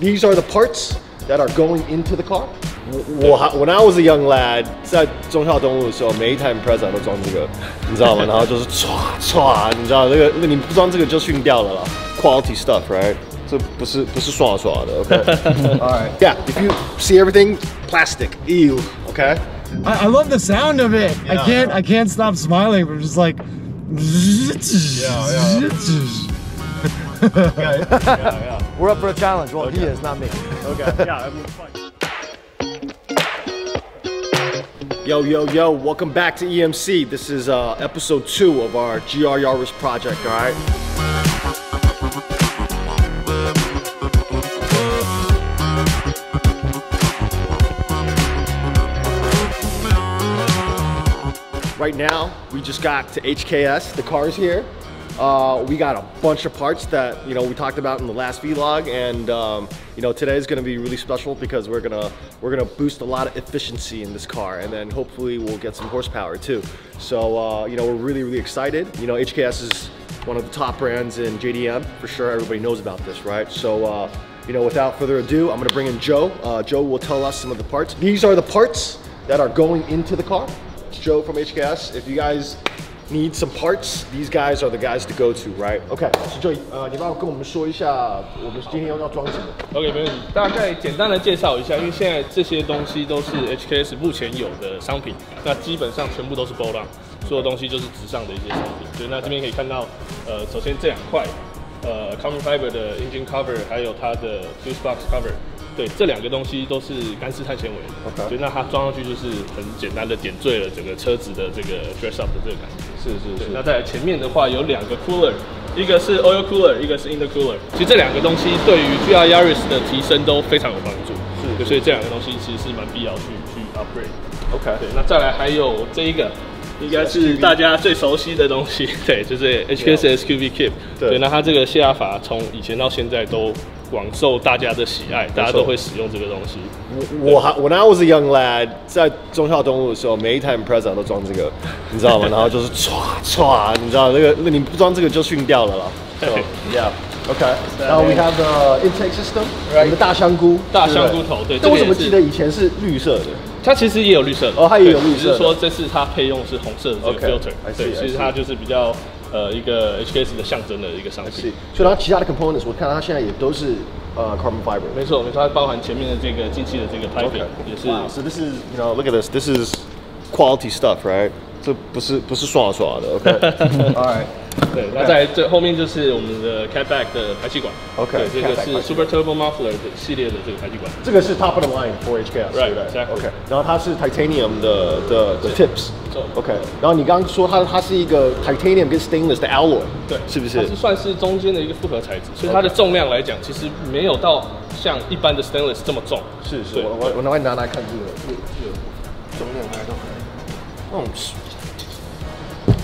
These are the parts that are going into the car. when I was a young lad, lad，在忠孝东路的时候，每一台 Impreza 都装这个，你知道吗？然后就是唰唰，你知道这个，那你不装这个就训掉了啦。Quality stuff, right? right？这不是不是耍耍的。Okay? All right, yeah. If you see everything plastic, ew. Okay. I, I love the sound of it. Yeah. I can't I can't stop smiling. But I'm just like. Yeah. yeah, yeah. yeah. We're up for a challenge. Well, he is, not me. Okay, yeah, I mean, Yo, yo, yo, welcome back to EMC. This is uh, episode two of our GR Yaris project, all right? Right now, we just got to HKS. The car's here. Uh, we got a bunch of parts that you know we talked about in the last vlog, and um, you know today is going to be really special because we're gonna we're gonna boost a lot of efficiency in this car, and then hopefully we'll get some horsepower too. So uh, you know we're really really excited. You know HKS is one of the top brands in JDM for sure. Everybody knows about this, right? So. Uh, you know, without further ado, I'm gonna bring in Joe. Uh, Joe will tell us some of the parts. These are the parts that are going into the car. It's Joe from HKS. If you guys need some parts, these guys are the guys to go to, right? Okay, so Joe, 呃，你帮我跟我们说一下，我们今天要要装什么？OK，没问题。大概简单的介绍一下，因为现在这些东西都是 HKS 目前有的商品，那基本上全部都是 b o l o 所有东西就是直上的一些商品。所以那这边可以看到，呃，首先这两块，呃，Carbon Fiber 的 Engine Cover，还有它的 Fuse Box Cover，对，这两个东西都是干式碳纤维。OK 所以那它装上去就是很简单的点缀了整个车子的这个 dress up 的这个感觉。是是是，那在前面的话有两个 cooler，一个是 oil cooler，一个是 intercooler。其实这两个东西对于 GR Yaris 的提升都非常有帮助。是对所以这两个东西其实是蛮必要去去 upgrade。OK，对，那再来还有这一个，应该是大家最熟悉的东西，对，就是 HKS SQV Kit。对对，那它这个泄压阀从以前到现在都广受大家的喜爱，大家都会使用这个东西。我我还 when I was a young lad，在中校东路的时候，每一台 Impreza 都装这个，你知道吗？然后就是唰唰，你知道那个，那你不装这个就训掉了啦。So, yeah. Okay. Now we have the intake system，我们的大香菇，大香菇头对但我怎么记得以前是绿色的？它其实也有绿色的哦它也有绿色是说这次它配用是红色的这个对，其实它就是比较呃一个 HKS 的象征的一个商是品。，所以然后其他的 components，我看到它现在也都是呃 carbon fiber。没错，没错，它包含前面的这个进气的这个 piping，、也是 Wow, so this is, you know, look at this. This is quality stuff, right? 这不是不是耍耍的，OK？All right. 对。那在这后面就是我们的 catback 的排气管 OK，对，这个是 Super Turbo Muffler 的系列的这个排气管。这个是 top of the line for HKS，Right, 对不对. OK，然后它是 titanium 的的的 tips 错 OK，然后你刚刚说它它是一个 titanium 跟 stainless 的 alloy，对，是不是它是算是中间的一个复合材质，所以它的重量来讲，其实没有到像一般的 stainless 这么重。是是，我我我拿来拿来看这个这个这个重量大概多少？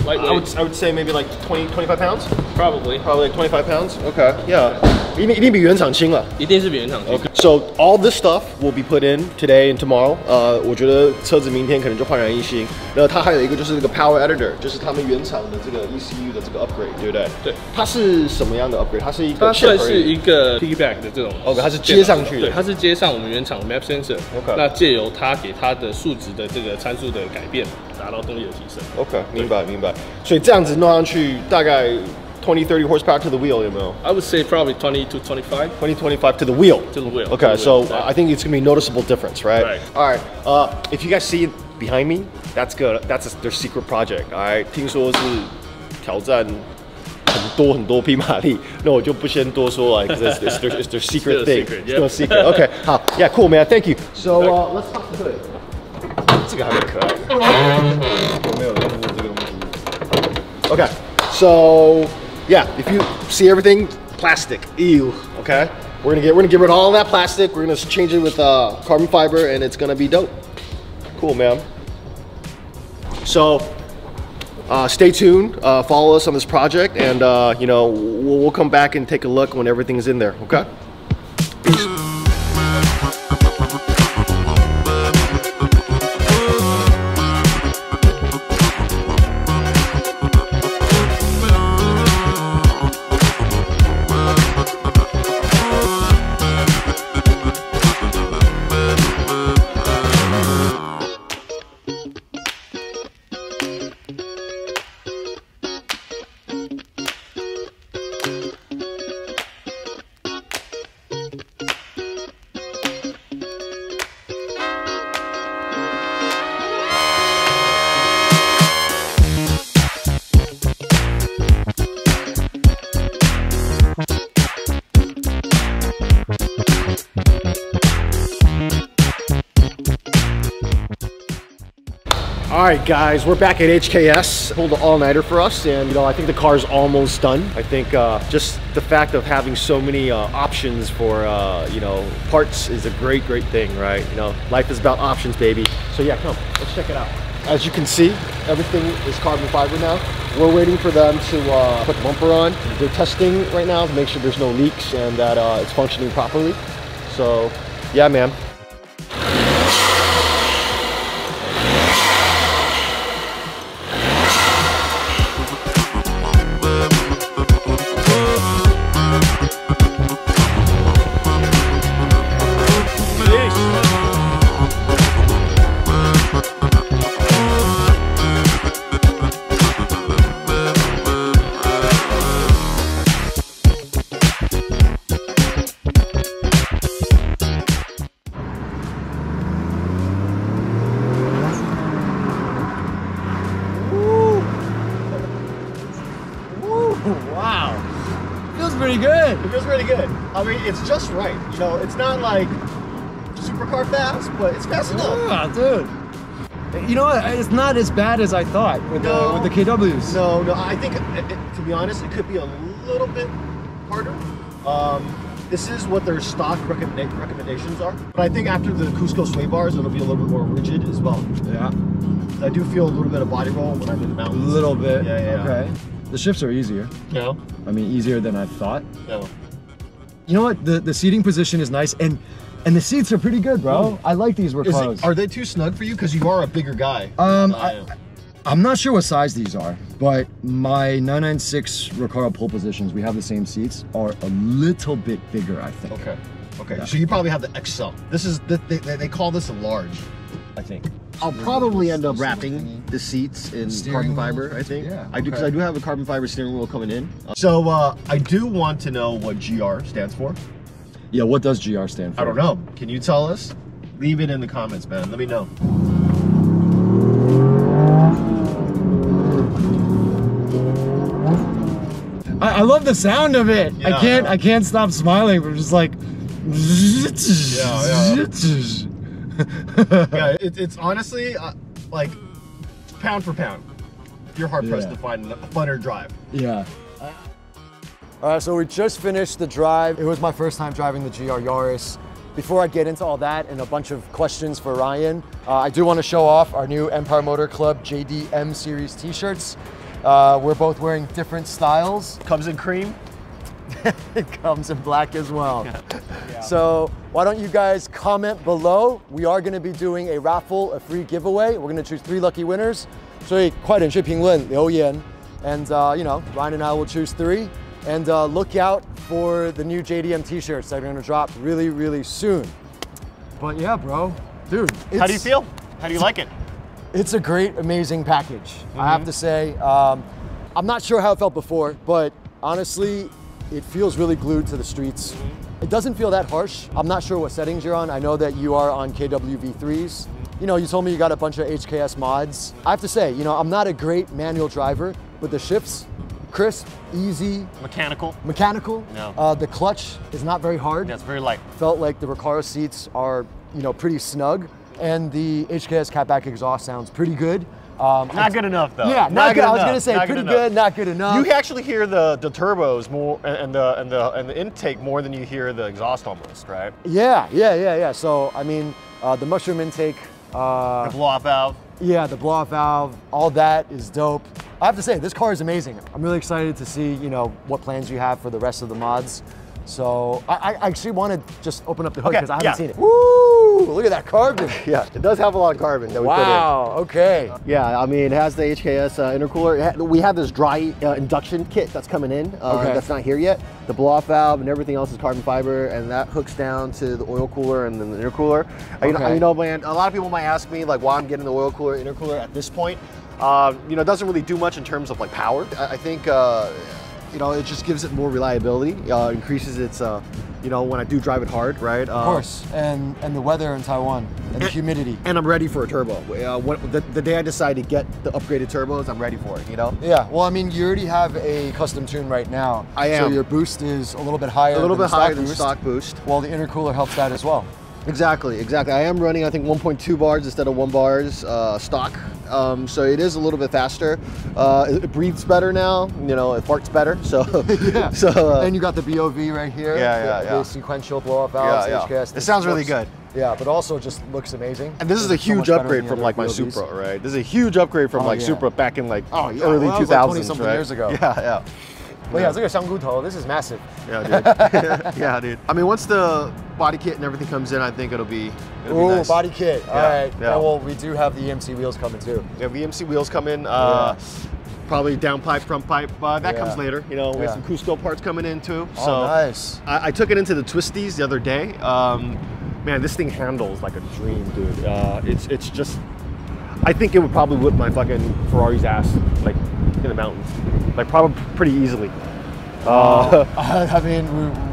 嗯 I would Lightweight I would say maybe like 20 25 pounds, probably probably like 25 pounds. Okay, yeah，一定一定比原厂轻了。一定是比原厂轻。 Okay. So all this stuff will be put in today and tomorrow. 呃，我觉得车子明天可能就焕然一新。然后它还有一个就是这个 power editor，就是他们原厂的这个 ECU 的这个 upgrade，对不对？对。它是什么样的 upgrade？它是一个它 chip 算是而已一个 piggyback 的这种 OK，它是接上去的对，它是接上我们原厂的 map sensor。 OK 那借由它给它的数值的这个参数的改变， 达到动力的提升。 OK，明白明白。所以这样子弄上去大概 twenty thirty horsepower to the wheel 有没有 I would say probably 20 to 25 ？Twenty twenty five to the wheel. to the wheel. Okay, To the so wheel, uh, I think it's gonna be a noticeable difference, right? Right. All right. Uh, if you guys see it behind me, that's good. That's their secret project. All right. 听说是挑战很多很多匹马力，那我就不先多说了。Like it's, it's, their, it's their secret Still a thing. secret, Still a yeah. secret. Okay. 好，Yeah, cool, man. Thank you. So uh, let's talk to it. 这个还蛮可爱的。我没有用过这个东西。Okay. So yeah, if you see everything plastic, ew. Okay. We're gonna get we're gonna get rid of all that plastic. We're gonna change it with uh, carbon fiber, and it's gonna be dope. Cool, man. So uh, stay tuned. Uh, follow us on this project, and uh, you know we'll, we'll come back and take a look when everything's in there. Okay. Peace. Right, guys, we're back at HKS. Pulled an all-nighter for us, and you know, I think the car's almost done. I think uh, just the fact of having so many uh, options for uh, you know parts is a great, great thing, right? You know, life is about options, baby. So yeah, come, let's check it out. As you can see, everything is carbon fiber now. We're waiting for them to uh, put the bumper on. They're testing right now to make sure there's no leaks and that uh, it's functioning properly. So, yeah, man. It's just right. You know, it's not like supercar fast, but it's fast enough. Yeah, dude. You know what? It's not as bad as I thought with No. the with the KWs. No, no, I think, it, it- to be honest, it could be a little bit harder. Um, this is what their stock recommenda- recommendations are. But I think after the Cusco sway bars, it'll be a little bit more rigid as well. Yeah. I do feel a little bit of body roll when I'm in the mountains. A little bit. Yeah, yeah, yeah. Okay. The shifts are easier. No, I mean, easier than I thought. no. You know what? The the seating position is nice, and and the seats are pretty good, bro. I like these Recaros. it, are they too snug for you? Because you are a bigger guy. Um, I- am. I'm not sure what size these are, but my 996 Recaro pole positions, we have the same seats, are a little bit bigger, I think. Okay. Okay. Yeah. So you probably have the XL. This is the, they they call this a large, I think. I'll probably end up wrapping the seats in carbon fiber. I think. Yeah, I do because. I do have a carbon fiber steering wheel coming in. So uh, I do want to know what GR stands for. Yeah, what does GR stand for? I don't know. Can you tell us? Leave it in the comments, man. Let me know. I, I love the sound of it. I can't I can't stop smiling. We're just like yeah. yeah, it, it's honestly uh, like pound for pound. You're hard pressed Yeah. to find a funner drive. Yeah. All right, so we just finished the drive. It was my first time driving the GR Yaris. Before I get into all that and a bunch of questions for Ryan, uh, I do want to show off our new Empire Motor Club JDM Series t-shirts. Uh, we're both wearing different styles. Comes in cream. it comes in black as well. So why don't you guys comment below? We are going to be doing a raffle, a free giveaway. We're going to choose three lucky winners. 所以快点去评论留言 and uh, you know Ryan and I will choose three. And uh, look out for the new JDM t-shirts that are going to drop really, really soon. But yeah, bro, dude. How do you it's- feel? How do you like it? it's a great, amazing package. I have to say. Um, I'm not sure how it felt before, but honestly, it feels really glued to the streets. It doesn't feel that harsh. I'm not sure what settings you're on. I know that you are on KWV3s. You know, you told me you got a bunch of HKS mods. I have to say, you know, I'm not a great manual driver, but the shifts, crisp, easy, Mechanical. mechanical. No. Uh, the clutch is not very hard Yeah, it's very light. felt like the Recaro seats are, you know, pretty snug, and the HKS catback exhaust sounds pretty good. Um, Not good enough though. Yeah, not, good. I was gonna say Not pretty enough. good, not good enough. You actually hear the, the turbos more and and the and the and the intake more than you hear the exhaust almost, right? yeah, yeah, yeah, yeah. So I mean, uh, the mushroom intake, uh, The blow off valve. yeah, the blow-off valve, all that is dope. I have to say, this car is amazing. I'm really excited to see, you know, what plans you have for the rest of the mods. So I, I actually want to just open up the hood Okay, because I haven't yeah. seen it. Woo! Look at that carbon. Yeah, it does have a lot of carbon that we wow. Put in. Wow, okay. Yeah, I mean, it has the HKS uh, intercooler. Ha- we have this dry uh, induction kit that's coming in. Uh, Okay. That's not here yet. The blow-off valve and everything else is carbon fiber, and that hooks down to the oil cooler and then the intercooler. Uh, You, know, Okay. you know, man, a lot of people might ask me like why I'm getting the oil cooler, intercooler at this point. Uh, you know, it doesn't really do much in terms of like power. I, I think. Uh, you know, it just gives it more reliability, uh, increases its, uh, you know, when I do drive it hard, right? Uh, Of course, and and the weather in Taiwan and the humidity. And I'm ready for a turbo. Uh, when, the, the day I decide to get the upgraded turbos, I'm ready for it, you know? Yeah, well, I mean, you already have a custom tune right now. I am. So your boost is a little bit higher. A little than bit higher stock than boost. stock boost. Well, the intercooler helps that as well. Exactly, exactly. I am running, I think, 1.2 bars instead of one bars uh, stock. Um, so it is a little bit faster. Uh, it, it breathes better now. You know, it farts better. So, yeah. so uh, and you got the BOV right here. Yeah, the, yeah, the yeah. sequential blow off valves. Yeah, yeah. HKS. It sounds really good. Yeah, but also just looks amazing. and this is a It's so huge upgrade from like my BOVs. Supra, right? This is a huge upgrade from Oh, like yeah. Supra back in like Oh, yeah. early Well, 2000s, like 20 something right? years ago. Yeah, yeah. But yeah, it's like a Shanguto. This is massive. Yeah, dude. yeah, dude. I mean, once the body kit and everything comes in, I think it'll be, it'll be Ooh, nice. body kit. All Yeah, right. yeah. Oh, well, we do have the EMC wheels coming too. Yeah, EMC wheels come in. Uh, Probably down pipe, front pipe. Uh, that Yeah. comes later. You know, we Yeah. have some Cusco parts coming in too. Oh, so nice. I, I took it into the twisties the other day. Um, man, this thing handles like a dream, dude. Uh, it's it's just. I think it would probably whip my fucking Ferrari's ass like the mountains, like probably pretty easily. Uh, I mean,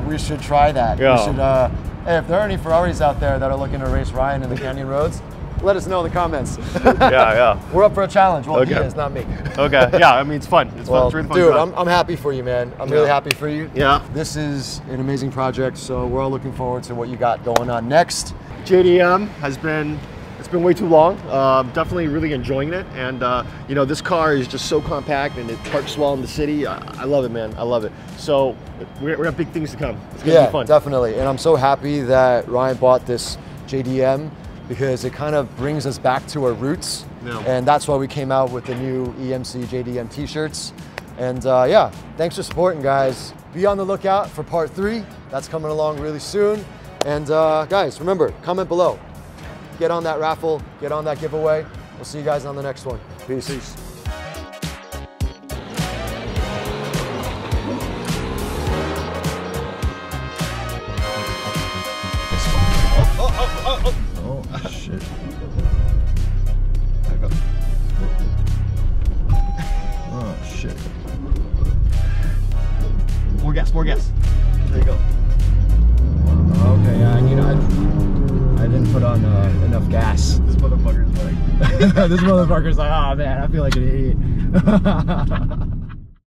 we, we should try that. Yeah. We should. Uh, hey, if there are any Ferraris out there that are looking to race Ryan in the Canyon roads, let us know in the comments. yeah, yeah. We're up for a challenge. Well, he Okay. is, not me. Okay, yeah. I mean, it's fun. It's fun. Well, It's really fun. dude. I'm, I'm happy for you, man. I'm really happy for you. Yeah. This is an amazing project, so we're all looking forward to what you got going on next. JDM has been it's been way too long. Um, definitely really enjoying it, and uh, you know this car is just so compact and it parks well in the city. I, I love it, man. I love it. So we we have big things to come. It's gonna Yeah, be fun. definitely. And I'm so happy that Ryan bought this JDM because it kind of brings us back to our roots. Yeah. And that's why we came out with the new EMC JDM t-shirts. And uh, yeah, thanks for supporting, guys. Be on the lookout for part three. That's coming along really soon. And uh, guys, remember, comment below. Get on that raffle, get on that giveaway. We'll see you guys on the next one. Peace. Peace. Oh, shit. Oh, shit. More gas, more gas. There you go. Okay, yeah, I, I didn't put on uh, enough gas. This motherfucker's like. this motherfucker's like, oh man, I feel like an idiot.